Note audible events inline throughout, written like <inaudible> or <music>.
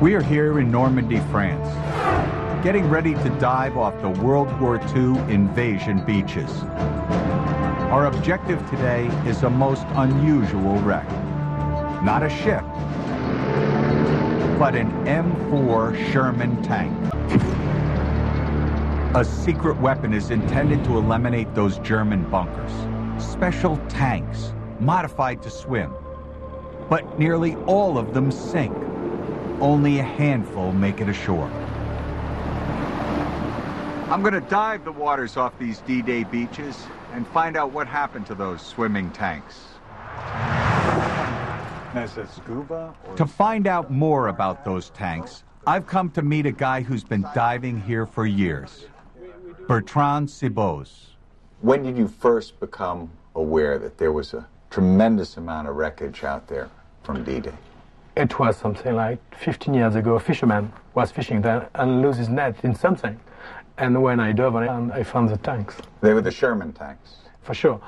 We are here in Normandy, France, getting ready to dive off the World War II invasion beaches. Our objective today is a most unusual wreck. Not a ship, but an M4 Sherman tank. A secret weapon is intended to eliminate those German bunkers. Special tanks, modified to swim. But nearly all of them sink. Only a handful make it ashore. I'm going to dive the waters off these D-Day beaches and find out what happened to those swimming tanks. scuba? To find out more about those tanks, I've come to meet a guy who's been diving here for years. Bertrand Sciboz. When did you first become aware that there was a tremendous amount of wreckage out there from D-Day? It was something like 15 years ago. A fisherman was fishing there and lose his net in something. And when I dove on it, um, I found the tanks. They were the Sherman tanks. For sure.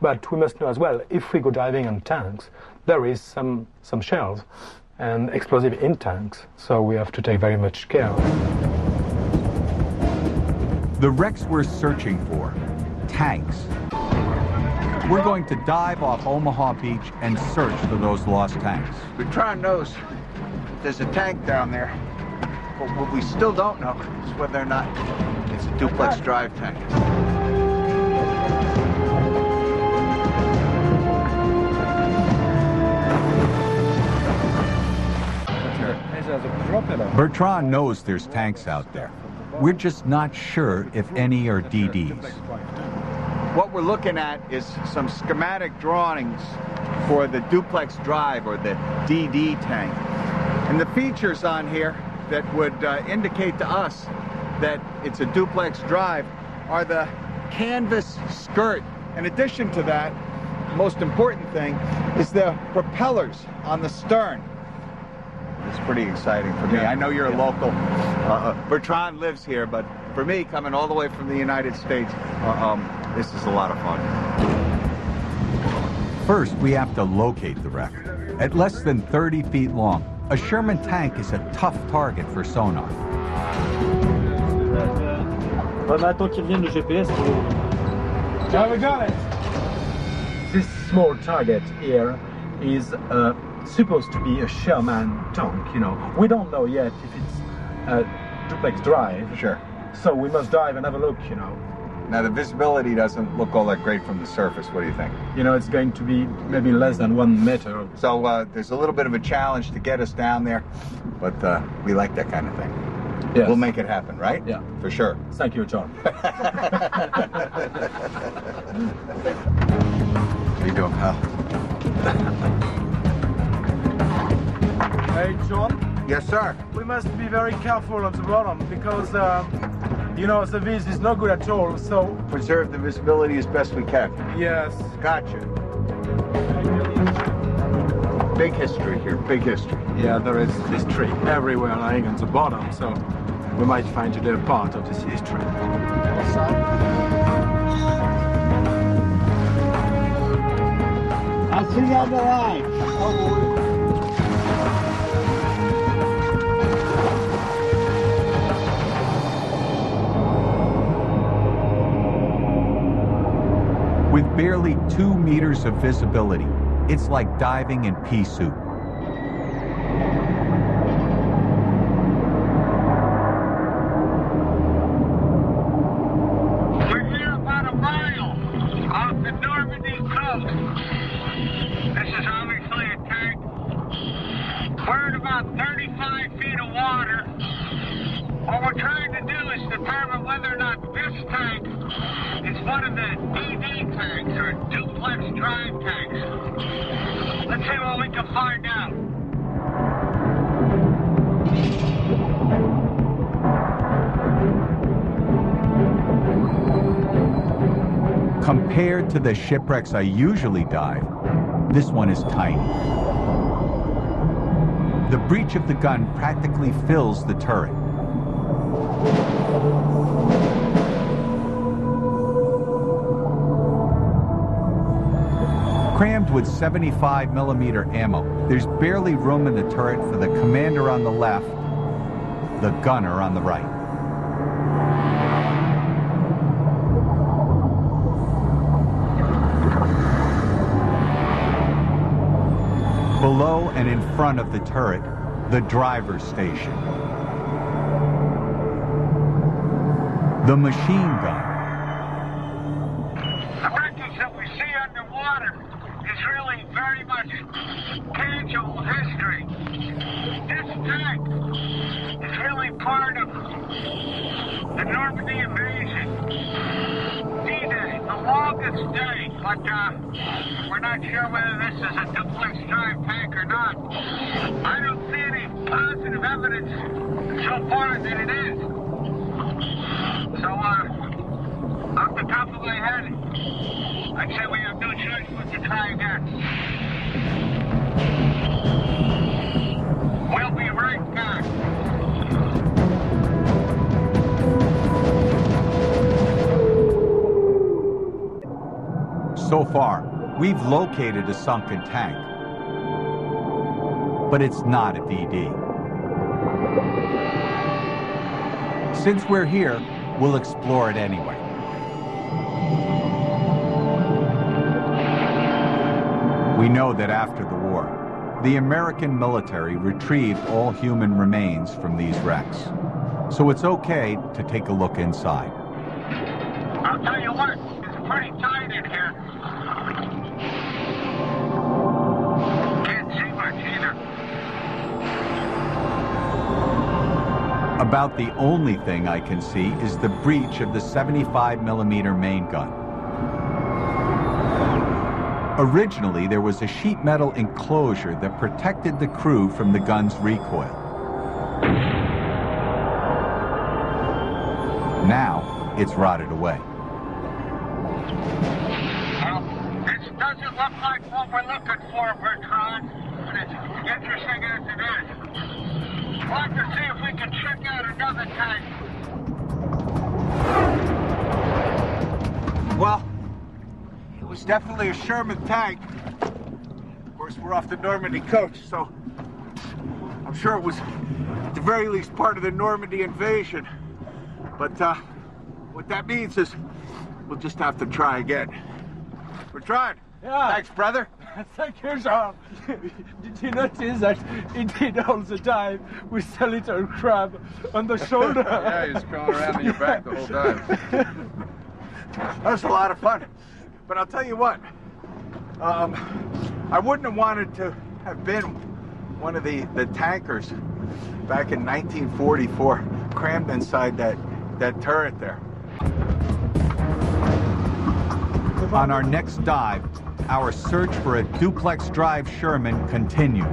But we must know as well, if we go diving on tanks, there is some, some shells and explosive in tanks. So we have to take very much care. The wrecks we're searching for, tanks. We're going to dive off Omaha Beach and search for those lost tanks. Bertrand knows there's a tank down there, but what we still don't know is whether or not it's a duplex drive tank. Bertrand knows there's tanks out there. We're just not sure if any are DDs. What we're looking at is some schematic drawings for the duplex drive or the DD tank. And the features on here that would uh, indicate to us that it's a duplex drive are the canvas skirt. In addition to that, most important thing is the propellers on the stern. It's pretty exciting for me. I know you're a local. Uh, uh, Bertrand lives here, but for me, coming all the way from the United States, uh, um, this is a lot of fun. First, we have to locate the wreck. At less than 30 feet long, a Sherman tank is a tough target for sonar. Yeah, we got it. This small target here is uh, supposed to be a Sherman tank, you know. We don't know yet if it's a duplex drive. Sure. So we must dive and have a look, you know. Now, the visibility doesn't look all that great from the surface. What do you think? You know, it's going to be maybe less than one meter. So uh, there's a little bit of a challenge to get us down there, but uh, we like that kind of thing. Yes. We'll make it happen, right? Yeah. For sure. Thank you, John. <laughs> How you doing, pal? <laughs> Hey, John, Yes, sir. we must be very careful on the bottom because, um, you know, the vis is not good at all. So, Preserve the visibility as best we can. yes. Gotcha. Big history here, big history. yeah, there is history everywhere lying on the bottom, so we might find today a part of this history. I'll see you on the line. Barely two meters of visibility, it's like diving in pea soup. We're here about a mile off the Normandy coast. This is obviously a tank. We're in about 35 feet of water. What we're trying to do is determine whether or not this tank one of the DD tanks or duplex drive tanks. Let's see what we can find out. Compared to the shipwrecks I usually dive, this one is tiny. The breech of the gun practically fills the turret. Crammed with 75 millimeter ammo, there's barely room in the turret for the commander on the left, the gunner on the right. Below and in front of the turret, the driver's station. The machine gun. But uh, we're not sure whether this is a duplex drive tank or not. I don't see any positive evidence so far that it is. So, uh, off the top of my head, I'd say we have no choice but to try again. So far, we've located a sunken tank. But it's not a DD. Since we're here, we'll explore it anyway. We know that after the war, the American military retrieved all human remains from these wrecks. So it's okay to take a look inside. About the only thing I can see is the breech of the 75 millimeter main gun. Originally, there was a sheet metal enclosure that protected the crew from the gun's recoil. Now, it's rotted away. Well, this doesn't look like what we're looking for, Bertrand. But it's interesting as it is. We'll it was definitely a Sherman tank. Of course, we're off the Normandy coast, so I'm sure it was at the very least part of the Normandy invasion. But uh, what that means is we'll just have to try again. Bertrand, Yeah. thanks, brother. <laughs> Thank you, Jean. <laughs> Did you notice that he did all the time with a little crab on the shoulder? <laughs> Yeah, he's crawling around on your back the whole time. That was a lot of fun. But I'll tell you what, um, I wouldn't have wanted to have been one of the, the tankers back in 1944 crammed inside that, that turret there. On our next dive, our search for a duplex drive Sherman continues.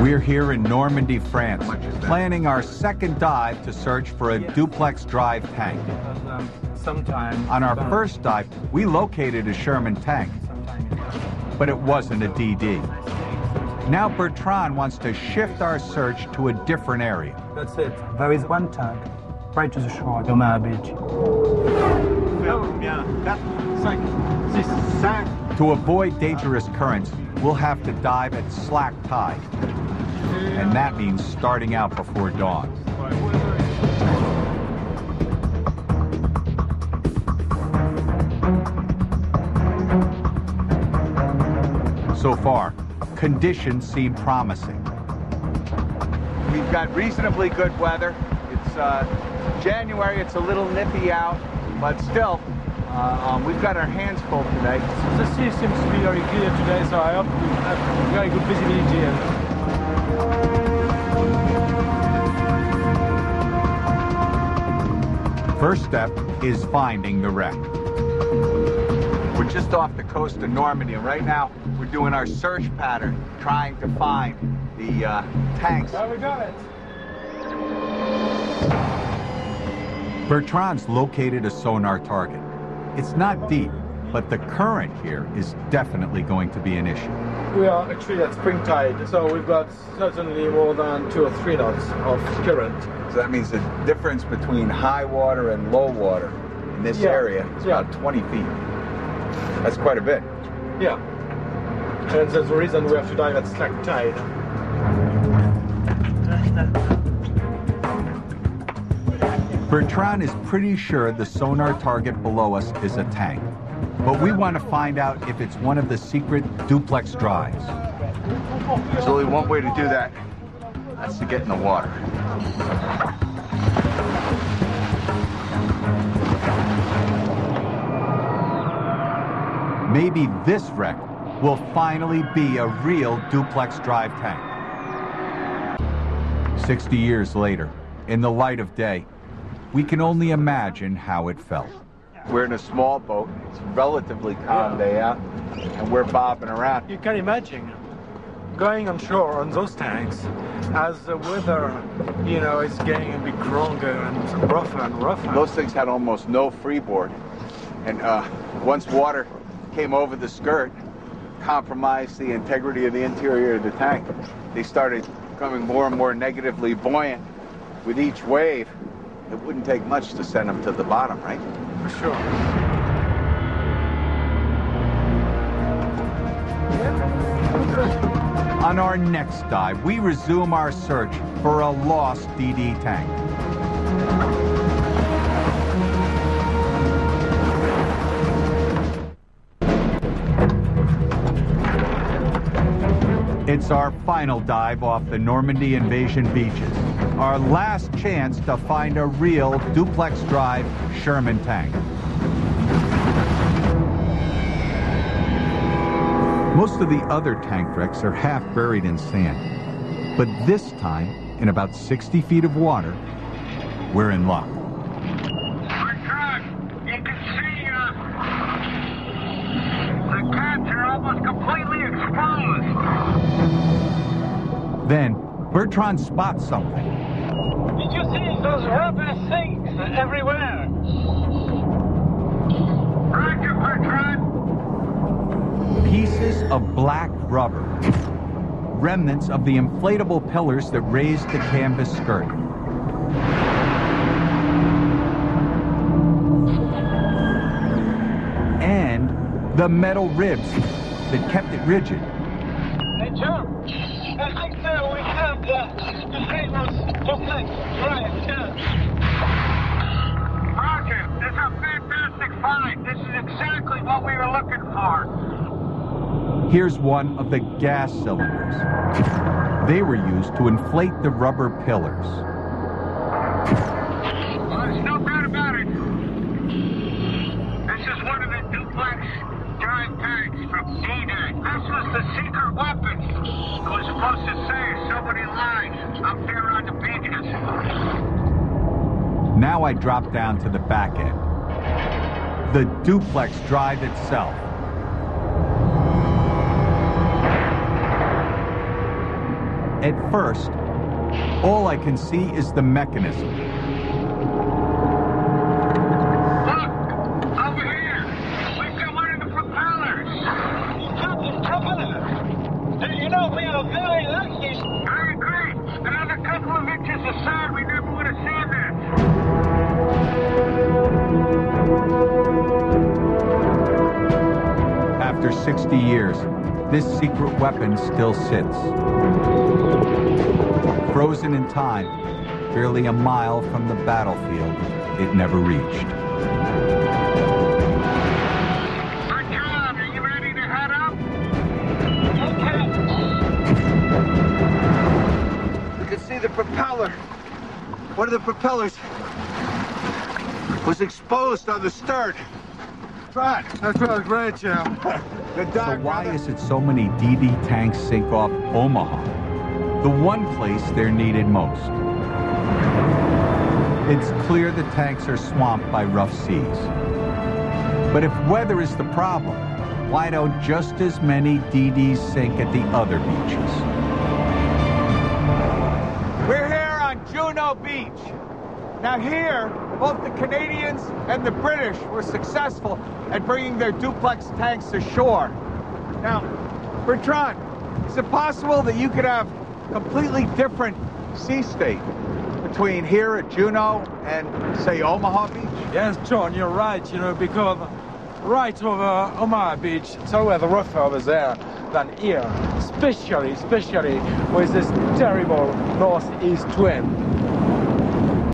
We're here in Normandy, France, planning our second dive to search for a duplex drive tank. Um, sometime On our first dive, we located a Sherman tank, but it wasn't a DD. Now Bertrand wants to shift our search to a different area. That's it. There is one tank right to the shore, Domain Beach. To avoid dangerous currents, we'll have to dive at slack tide. And that means starting out before dawn. So far, conditions seem promising. We've got reasonably good weather. It's uh, January, it's a little nippy out, but still, uh, um, we've got our hands full today. the sea seems to be very clear today, so I hope we have very good visibility. here. First step is finding the wreck. Just off the coast of Normandy, and right now we're doing our search pattern, trying to find the uh, tanks. we got it. Bertrand's located a sonar target. It's not deep, but the current here is definitely going to be an issue. we are actually at spring tide, so we've got certainly more than two or three knots of current. So that means the difference between high water and low water in this Yeah, area is yeah. about 20 feet. That's quite a bit. Yeah. And that's the reason we have to dive at slack tide. Bertrand is pretty sure the sonar target below us is a tank. But we want to find out if it's one of the secret duplex drives. There's only one way to do that. That's to get in the water. Maybe this wreck will finally be a real duplex drive tank. 60 years later, in the light of day, we can only imagine how it felt. We're in a small boat. It's a relatively calm day out, and we're bobbing around. You can imagine going on shore on those tanks as the weather, you know, is getting a bit stronger and rougher and rougher. Those things had almost no freeboard, and uh, once water came over the skirt, compromised the integrity of the interior of the tank. They started becoming more and more negatively buoyant with each wave. It wouldn't take much to send them to the bottom, right? For sure. On our next dive, we resume our search for a lost DD tank. It's our final dive off the Normandy invasion beaches. Our last chance to find a real duplex drive Sherman tank. Most of the other tank wrecks are half buried in sand. But this time, in about 60 feet of water, we're in luck. Then, Bertrand spots something. Did you see those rubber things everywhere? Roger, Bertrand. Pieces of black rubber. Remnants of the inflatable pillars that raised the canvas skirt. And the metal ribs that kept it rigid. Hey, John, I think that we have the, the famous Roger, this is a fantastic find. This is exactly what we were looking for. Here's one of the gas cylinders. They were used to inflate the rubber pillars. Well, there's no doubt about it. This is one of the duplex drive tanks from D-Day. This was the secret weapon. It was supposed to save so many lives up there on the beaches. Now I drop down to the back end. The duplex drive itself. At first, all I can see is the mechanism. After 60 years, this secret weapon still sits. Frozen in time, barely a mile from the battlefield it never reached. The propeller. One of the propellers was exposed on the stern. Right. That was great. Good <laughs> So why brother. is it so many DD tanks sink off Omaha, the one place they're needed most? It's clear the tanks are swamped by rough seas. But if weather is the problem, why don't just as many DDs sink at the other beaches? We're here on Juno Beach. Now here, both the Canadians and the British were successful at bringing their duplex tanks ashore. Now, Bertrand, Is it possible that you could have completely different sea state between here at Juno and, say, Omaha Beach? Yes, John, you're right, you know, because right over Omaha Beach, it's always rougher over there than here, especially, especially with this terrible northeast wind.